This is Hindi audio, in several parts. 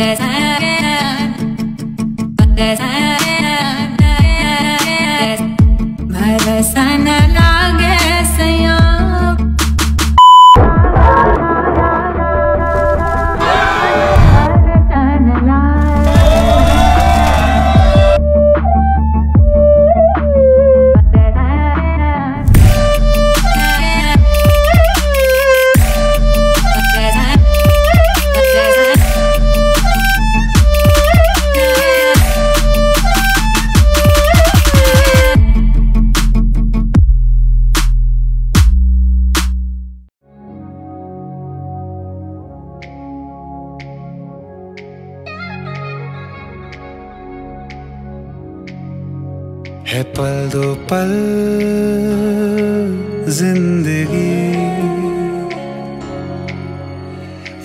या भगा है पल दो पल ज़िंदगी।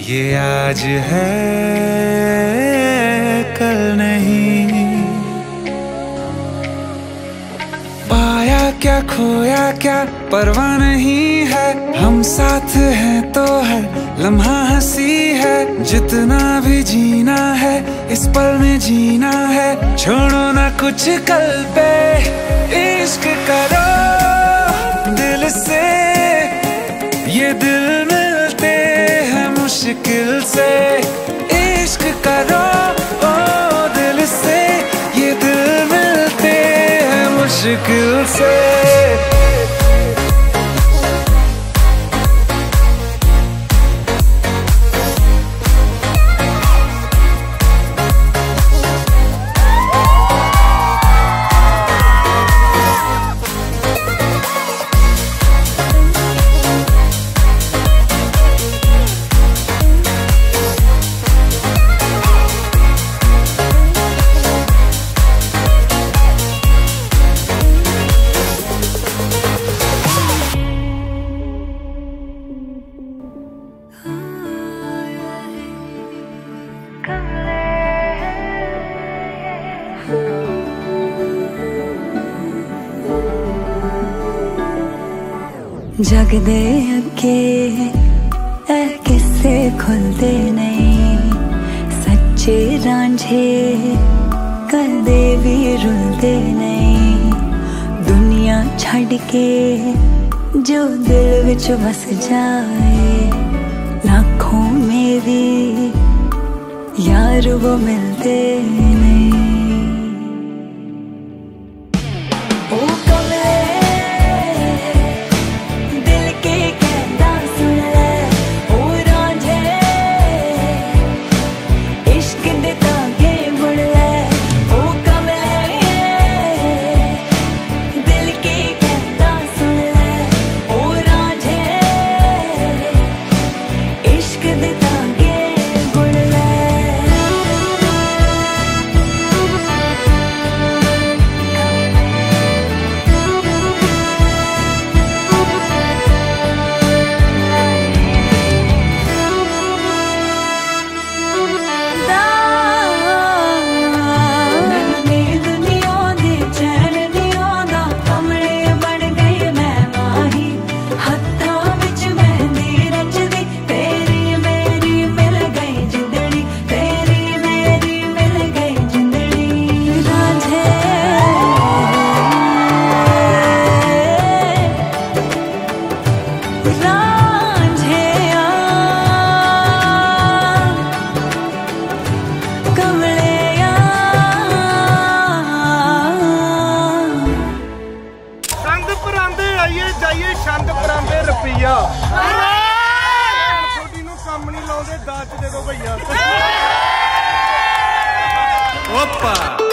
ये आज है, कल नहीं। पाया क्या, खोया क्या, परवाह नहीं है। हम साथ हैं तो है, लम्हा हँसी है, जितना भी जीना इस पल में जीना है, छोड़ो ना कुछ कल पे। इश्क करो दिल से, ये दिल मिलते हैं मुश्किल से। इश्क करो, ओ दिल से, ये दिल मिलते हैं मुश्किल से। जगदे अगे ऐ किस्से खुलदे नहीं। सच्चे रांझे कदे भी रुलदे नहीं। दुनिया छड़ के जो दिल विच बस जाए। लाखों में भी यार वो मिलते ਆਉਂਦੇ ਦਾਤ ਦੇ ਦੋ ਭਈਆ। ਓਪਾ।